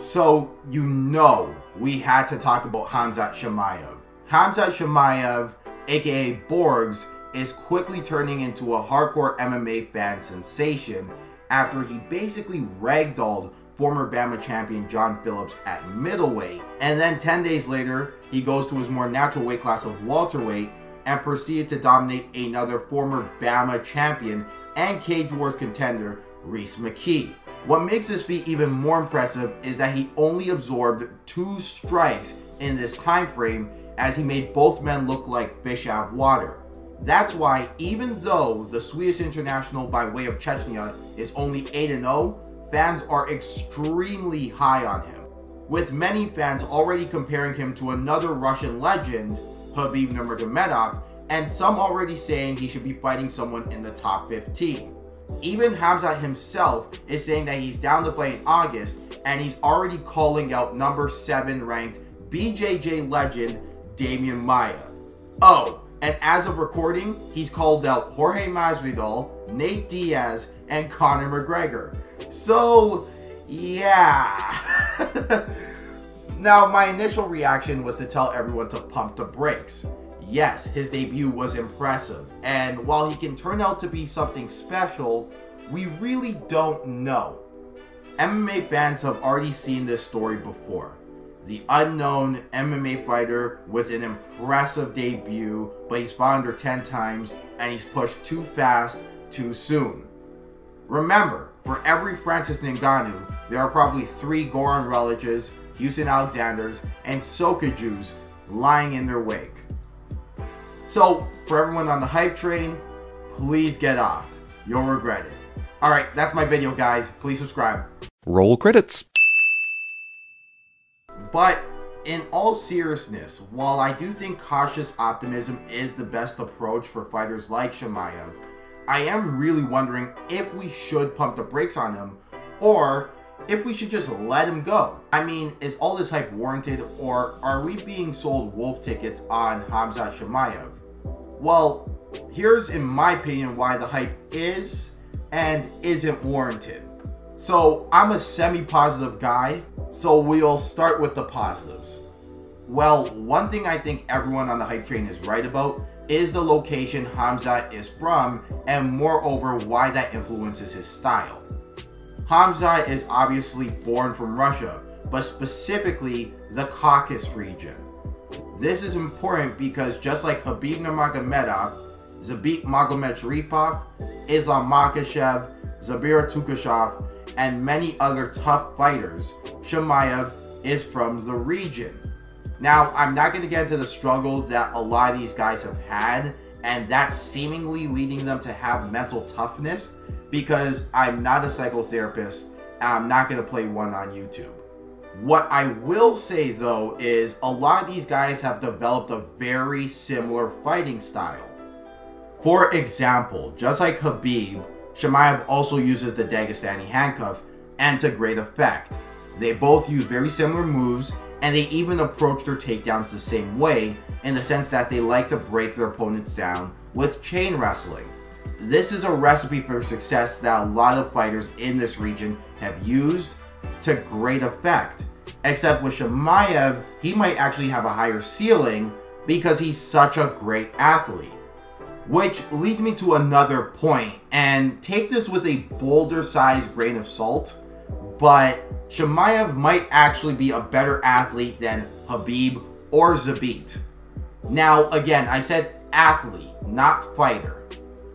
So, you know, we had to talk about Khamzat Chimaev. Khamzat Chimaev, aka Borz, is quickly turning into a hardcore MMA fan sensation after he basically ragdolled former BAMMA champion John Phillips at middleweight. And then 10 days later, he goes to his more natural weight class of welterweight and proceeded to dominate another former BAMMA champion and Cage Wars contender, Rhys McKee. What makes this feat even more impressive is that he only absorbed two strikes in this time frame as he made both men look like fish out of water. That's why, even though the Swedish international by way of Chechnya is only 8 0, fans are extremely high on him, with many fans already comparing him to another Russian legend, Khabib Nurmagomedov, and some already saying he should be fighting someone in the top 15. Even Khamzat himself is saying that he's down to play in August, and he's already calling out number 7 ranked BJJ legend Demian Maia. Oh, and as of recording, he's called out Jorge Masvidal, Nate Diaz, and Conor McGregor. So, yeah. now, my initial reaction was to tell everyone to pump the brakes. Yes, his debut was impressive, and while he can turn out to be something special, we really don't know. MMA fans have already seen this story before. The unknown MMA fighter with an impressive debut, but he's fought under 10 times and he's pushed too fast, too soon. Remember, for every Francis Ngannou, there are probably three Goran Reliches, Houston Alexanders, and Sokoudjous lying in their wake. So, for everyone on the hype train, please get off. You'll regret it. Alright, that's my video, guys. Please subscribe. Roll credits. But in all seriousness, while I do think cautious optimism is the best approach for fighters like Chimaev, I am really wondering if we should pump the brakes on him or if we should just let him go. I mean, is all this hype warranted or are we being sold wolf tickets on Hamza Chimaev? Well, here's in my opinion why the hype is and isn't warranted. So I'm a semi-positive guy, so we'll start with the positives. Well, one thing I think everyone on the hype train is right about is the location Hamza is from, and moreover, why that influences his style. Hamza is obviously born from Russia, but specifically the Caucasus region. This is important because just like Khabib Nurmagomedov, Zabit Magomedsharipov, Islam Makhachev, Zabir and many other tough fighters, Chimaev is from the region. Now, I'm not going to get into the struggles that a lot of these guys have had, and that's seemingly leading them to have mental toughness because I'm not a psychotherapist I'm not going to play one on YouTube. What I will say though is a lot of these guys have developed a very similar fighting style. For example, just like Khabib, Chimaev also uses the Dagestani handcuff and to great effect. They both use very similar moves and they even approach their takedowns the same way in the sense that they like to break their opponents down with chain wrestling. This is a recipe for success that a lot of fighters in this region have used to great effect. Except with Chimaev, he might actually have a higher ceiling because he's such a great athlete. Which leads me to another point, and take this with a boulder sized grain of salt, but Chimaev might actually be a better athlete than Khabib or Zabit. Now, again, I said athlete, not fighter.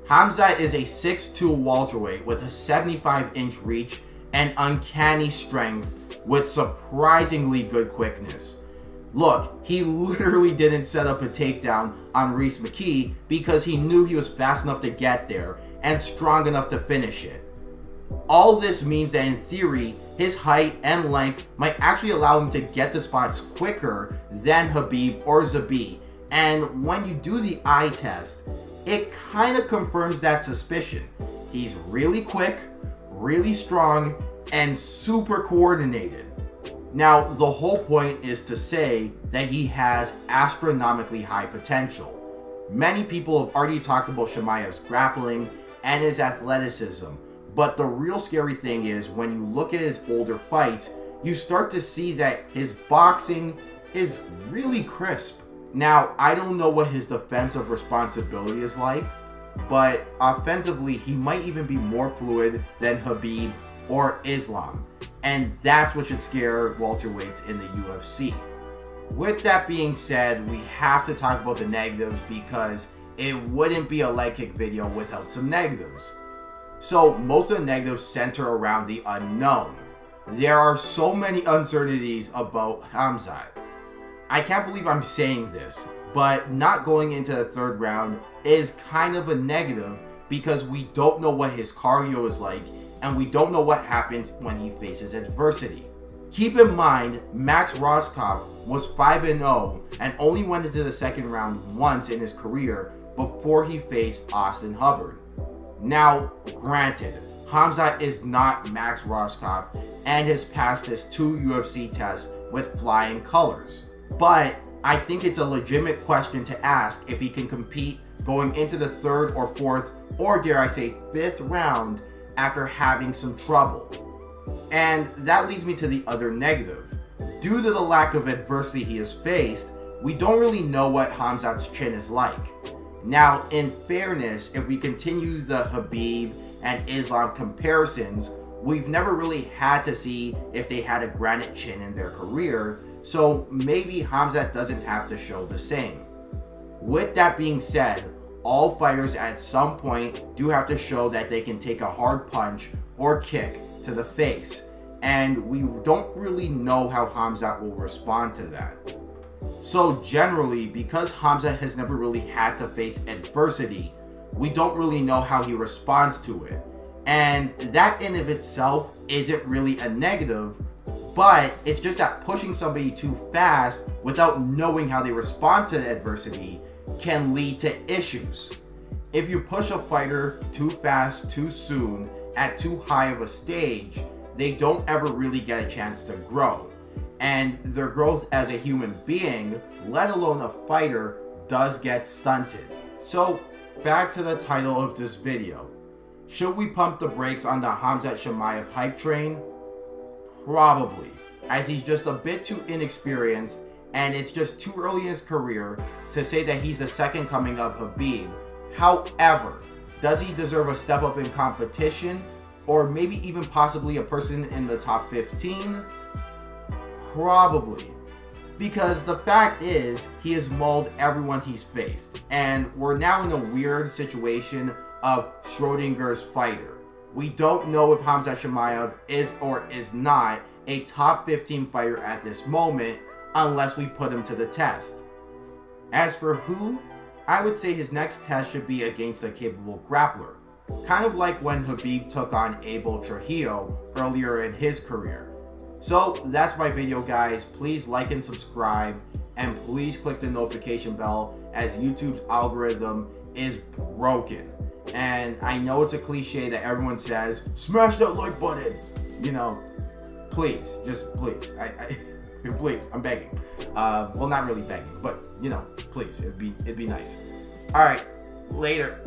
Hamza is a 6'2 welterweight with a 75 inch reach and uncanny strength with surprisingly good quickness. Look, he literally didn't set up a takedown on Rhys McKee because he knew he was fast enough to get there and strong enough to finish it. All this means that in theory, his height and length might actually allow him to get to spots quicker than Khabib or Zabit. And when you do the eye test, it kind of confirms that suspicion. He's really quick, really strong, and super coordinated. Now, the whole point is to say that he has astronomically high potential. Many people have already talked about Chimaev's grappling and his athleticism, but the real scary thing is when you look at his older fights, you start to see that his boxing is really crisp. Now, I don't know what his defensive responsibility is like, but offensively, he might even be more fluid than Khabib or Islam. And that's what should scare Walter welterweights in the UFC. With that being said, we have to talk about the negatives because it wouldn't be a leg kick video without some negatives. So, most of the negatives center around the unknown. There are so many uncertainties about Khamzat. I can't believe I'm saying this, but not going into the third round is kind of a negative because we don't know what his cardio is like and we don't know what happens when he faces adversity. Keep in mind, Max Rohskopf was 5-0 and only went into the second round once in his career before he faced Austin Hubbard. Now, granted, Khamzat is not Max Rohskopf and has passed his two UFC tests with flying colors. But I think it's a legitimate question to ask if he can compete going into the third or fourth, or dare I say, fifth round after having some trouble. And that leads me to the other negative. Due to the lack of adversity he has faced, we don't really know what Khamzat's chin is like. Now, in fairness, if we continue the Khabib and Islam comparisons, we've never really had to see if they had a granite chin in their career, so maybe Khamzat doesn't have to show the same. With that being said, all fighters at some point do have to show that they can take a hard punch or kick to the face, and we don't really know how Khamzat will respond to that. So generally, because Khamzat has never really had to face adversity, we don't really know how he responds to it. And that in of itself isn't really a negative, but it's just that pushing somebody too fast without knowing how they respond to adversity can lead to issues. If you push a fighter too fast, too soon, at too high of a stage, they don't ever really get a chance to grow. And their growth as a human being, let alone a fighter, does get stunted. So, back to the title of this video. Should we pump the brakes on the Khamzat Chimaev hype train? Probably, as he's just a bit too inexperienced and it's just too early in his career to say that he's the second coming of Khabib. However, does he deserve a step up in competition or maybe even possibly a person in the top 15? Probably. Because the fact is, he has mauled everyone he's faced, and we're now in a weird situation of Schrodinger's fighter. We don't know if Hamza Chimaev is or is not a top 15 fighter at this moment, unless we put him to the test. As for who, I would say his next test should be against a capable grappler, kind of like when Khabib took on Abel Trujillo earlier in his career. So that's my video guys, please like and subscribe, and please click the notification bell as YouTube's algorithm is broken. And I know it's a cliche that everyone says, smash that like button, you know, please, just please. I, I please, I'm begging. Uh, well, not really begging, but you know, please, it'd be it'd be nice. All right, later.